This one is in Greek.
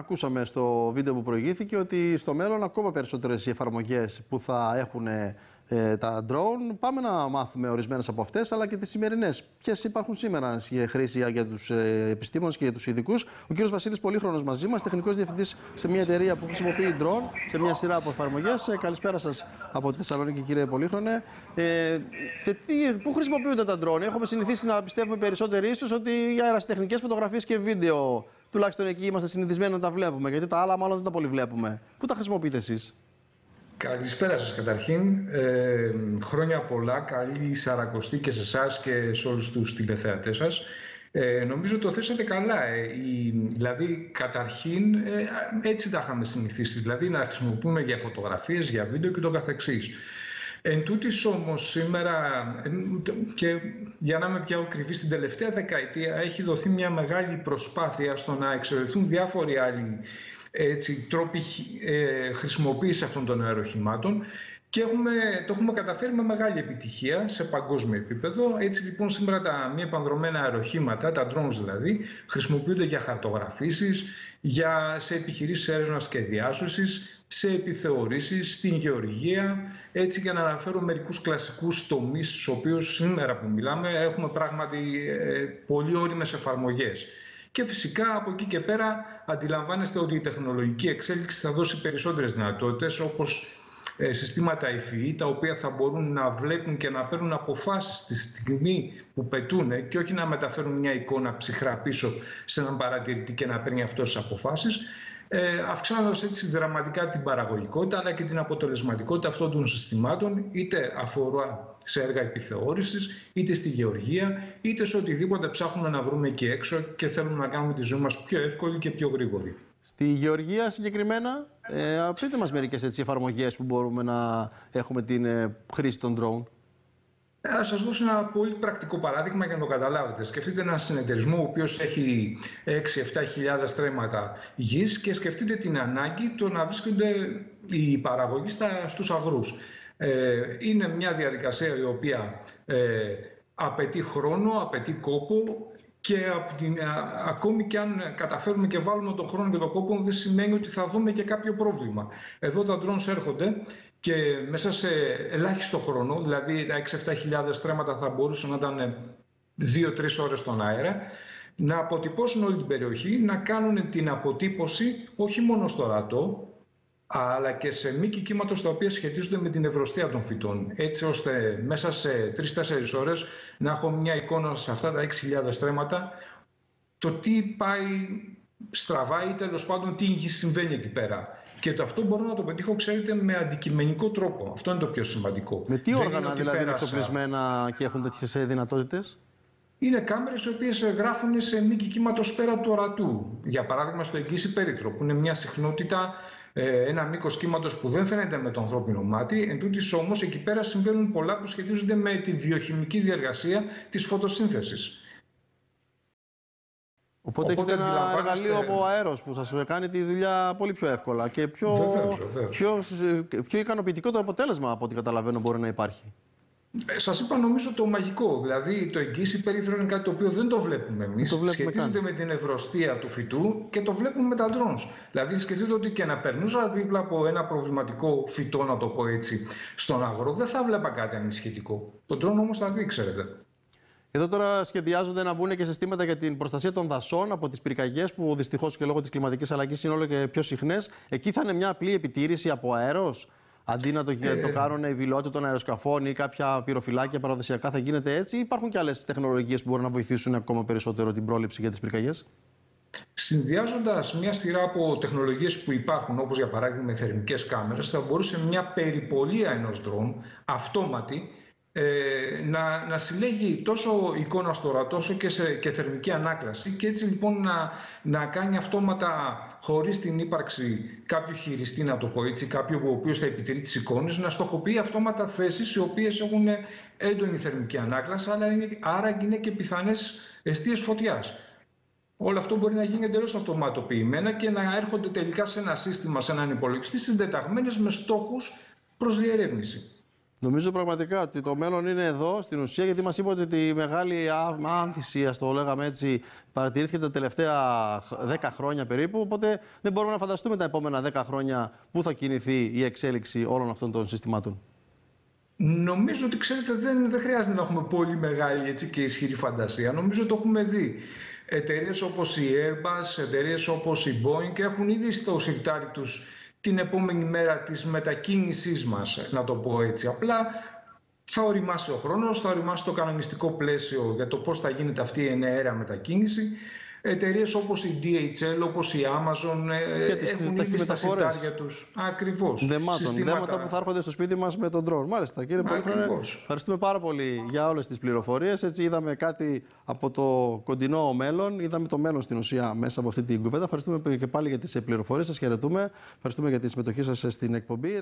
Ακούσαμε στο βίντεο που προηγήθηκε ότι στο μέλλον ακόμα περισσότερες οι εφαρμογές που θα έχουν ε, τα drone. Πάμε να μάθουμε ορισμένες από αυτές, αλλά και τις σημερινές. Ποιες υπάρχουν σήμερα για χρήση για τους ε, επιστήμονες και για τους ειδικούς. Ο κ. Βασίλης Πολύχρονος μαζί μας, τεχνικός διευθυντής σε μια εταιρεία που χρησιμοποιεί drone σε μια σειρά από εφαρμογές. Ε, καλησπέρα σας από τη Θεσσαλονίκη κύριε Πολύχρονε. Ε, σε τι, πού χρησιμοποιούνται τα drone; Έχουμε συνηθίσει να πιστεύουμε περισσότερο ίσως ότι για αεραστεχνικές φωτογραφίες και βίντεο τουλάχιστον εκεί είμαστε συνηθισμένοι να τα βλέπουμε, γιατί τα άλλα μάλλον δεν τα πολύ βλέπουμε. Πού τα χρησιμοποιείτε εσείς; Καλησπέρα σας καταρχήν. Ε, χρόνια πολλά, καλή σαρακοστή και σε εσάς και σε όλους τους τηλεθεατές σας. Ε, νομίζω το θέσατε καλά. Ε, η, δηλαδή, καταρχήν, ε, έτσι τα είχαμε συνηθίσει. Δηλαδή, να χρησιμοποιούμε για φωτογραφίες, για βίντεο και το καθεξής. Εν τούτης όμως σήμερα, και για να είμαι πια ακριβής, στην τελευταία δεκαετία έχει δοθεί μια μεγάλη προσπάθεια στο να εξαιρεθούν διάφοροι άλλοι έτσι, τρόποι ε, χρησιμοποίηση αυτών των αεροχημάτων και έχουμε, το έχουμε καταφέρει με μεγάλη επιτυχία σε παγκόσμιο επίπεδο. Έτσι λοιπόν σήμερα τα μη επανδρομένα αεροχήματα, τα drones δηλαδή, χρησιμοποιούνται για χαρτογραφήσεις, για, σε επιχειρήσεις έρευνας και διάσωσης, σε επιθεωρήσεις, στην γεωργία, έτσι για να αναφέρω μερικούς κλασικούς τομείς στους οποίους σήμερα που μιλάμε έχουμε πράγματι ε, πολύ όριμες εφαρμογές. Και φυσικά από εκεί και πέρα αντιλαμβάνεστε ότι η τεχνολογική εξέλιξη θα δώσει περισσότερες δυνατότητες όπως ε, συστήματα FEE τα οποία θα μπορούν να βλέπουν και να παίρνουν αποφάσεις στη στιγμή που πετούν και όχι να μεταφέρουν μια εικόνα ψυχρά πίσω σε έναν παρατηρητή και να παίρνει αυτός τις αποφάσεις ε, αυξάνοντας έτσι δραματικά την παραγωγικότητα αλλά και την αποτελεσματικότητα αυτών των συστημάτων είτε αφορά σε έργα επιθεώρησης, είτε στη γεωργία, είτε σε οτιδήποτε ψάχνουμε να βρούμε εκεί έξω και θέλουμε να κάνουμε τη ζωή μας πιο εύκολη και πιο γρήγορη. Στη γεωργία συγκεκριμένα, ε, πείτε μας μερικές έτσι εφαρμογές που μπορούμε να έχουμε την ε, χρήση των drone. Θα σας δώσω ένα πολύ πρακτικό παράδειγμα για να το καταλάβετε. Σκεφτείτε ένα συνεταιρισμό ο οποίος έχει 6-7 χιλιάδες στρέμματα γης και σκεφτείτε την ανάγκη το να βρίσκονται οι παραγωγοί στους αγρούς. Ε, είναι μια διαδικασία η οποία ε, απαιτεί χρόνο, απαιτεί κόπο και την, ακόμη και αν καταφέρουμε και βάλουμε τον χρόνο και τον κόπο δεν σημαίνει ότι θα δούμε και κάποιο πρόβλημα. Εδώ τα drones έρχονται και μέσα σε ελάχιστο χρόνο, δηλαδή τα 6-7 χιλιάδες στρέμματα θα μπορούσαν να ήταν 2-3 ώρες στον αέρα, να αποτυπώσουν όλη την περιοχή, να κάνουν την αποτύπωση όχι μόνο στο ρατό, αλλά και σε μήκη κύματο τα οποία σχετίζονται με την ευρωστία των φυτών. Έτσι ώστε μέσα σε 3-4 ώρες να έχω μια εικόνα σε αυτά τα 6.000 στρέμματα το τι πάει στραβά ή τέλος πάντων τι συμβαίνει εκεί πέρα. Και το αυτό μπορώ να το πετύχω, ξέρετε, με αντικειμενικό τρόπο. Αυτό είναι το πιο σημαντικό. Με τι όργανα δηλαδή είναι εξοπλισμένα και έχουν τέτοιες δυνατότητες; Είναι κάμερες οι οποίες γράφουν σε μήκη κύματο πέρα του ορατού. Για παράδειγμα στο εγγύηση περίθρο, που είναι μια συχνότητα, ε, ένα μήκος κύματος που δεν φαίνεται με το ανθρώπινο μάτι. Εν τούτης όμως εκεί πέρα συμβαίνουν πολλά που σχετίζονται με τη βιοχημική διαργασία της φωτοσύνθεσης. Οπότε, Οπότε έχετε ένα εργαλείο από αέρος που σας κάνει τη δουλειά πολύ πιο εύκολα και πιο, βεβαίως, βεβαίως. πιο, πιο ικανοποιητικό το αποτέλεσμα από ό,τι καταλαβαίνω μπορεί να υπάρχει. Ε, Σας είπα νομίζω το μαγικό. Δηλαδή το εγγύηση περίθρο είναι κάτι το οποίο δεν το βλέπουμε εμείς. Σχετίζεται με την ευρωστία του φυτού και το βλέπουμε με τα drones. Δηλαδή σκεφτείτε ότι και να περνούσα δίπλα από ένα προβληματικό φυτό, να το πω έτσι, στον αγρό, δεν θα βλέπα κάτι ανησυχητικό. Το drone όμως θα δει, ξέρετε. Εδώ τώρα σχεδιάζονται να μπουν και συστήματα για την προστασία των δασών από τις πυρκαγιές που δυστυχώς και λόγω της κλιματικής αλλαγής είναι όλο και πιο συχνές. Εκεί θα είναι μια απλή επιτήρηση από αέρος; Αντί να το, ε... το κάνουν οι πιλότοι των αεροσκαφών ή κάποια πυροφυλάκια παραδοσιακά, θα γίνεται έτσι. Ή υπάρχουν και άλλες τεχνολογίες που μπορούν να βοηθήσουν ακόμα περισσότερο την πρόληψη για τις πυρκαγιές; Συνδυάζοντας μια σειρά από τεχνολογίες που υπάρχουν, όπως για παράδειγμα οι θερμικές κάμερες, θα μπορούσε μια περιπολία ενός drone αυτόματη ε, να, να συλλέγει τόσο εικόνα στο ρατό όσο και, σε, και θερμική ανάκλαση και έτσι λοιπόν να, να κάνει αυτόματα χωρίς την ύπαρξη κάποιου χειριστή να το πω έτσι, κάποιου ο οποίος θα επιτηρεί τις εικόνες να στοχοποιεί αυτόματα θέσεις οι οποίες έχουν έντονη θερμική ανάκλαση αλλά είναι, άρα είναι και πιθανές αιστείες φωτιάς. Όλο αυτό μπορεί να γίνει εντελώς αυτοματοποιημένα και να έρχονται τελικά σε ένα σύστημα, σε έναν υπολογιστή, συντεταγμένες με στόχους προς διερεύνηση. Νομίζω πραγματικά ότι το μέλλον είναι εδώ στην ουσία, γιατί μας είπε ότι τη μεγάλη α- άνθηση, ας το λέγαμε έτσι, παρατηρήθηκε τα τελευταία 10 χρόνια περίπου. Οπότε δεν μπορούμε να φανταστούμε τα επόμενα 10 χρόνια πού θα κινηθεί η εξέλιξη όλων αυτών των συστημάτων. Νομίζω ότι ξέρετε δεν, δεν χρειάζεται να έχουμε πολύ μεγάλη έτσι, και ισχυρή φαντασία. Νομίζω το έχουμε δει. Εταιρείες όπως η Airbus, εταιρείες όπως η Boeing έχουν ήδη στο σιρτάρι τους την επόμενη μέρα της μετακίνησής μας, να το πω έτσι απλά. Θα οριμάσει ο χρόνος, θα οριμάσει το κανονιστικό πλαίσιο για το πώς θα γίνεται αυτή η εναέρα μετακίνηση. Εταιρείες όπως η DHL, όπως η Amazon ε, Για τις έχουν ήδη στα ταχυμεταφορές. σιρτάρια τους. Ακριβώς. Δεμάτων, Συστήματα- δέματα που θα έρχονται στο σπίτι μας με τον drone. Μάλιστα, κύριε Πολύχρονε, Ακριβώς. ευχαριστούμε πάρα πολύ για όλες τις πληροφορίες. Έτσι, είδαμε κάτι από το κοντινό μέλλον. Είδαμε το μέλλον στην ουσία μέσα από αυτή την κουβέντα. Ευχαριστούμε και πάλι για τις πληροφορίες. Σας χαιρετούμε. Ευχαριστούμε για τη συμμετοχή σας στην εκπομπή.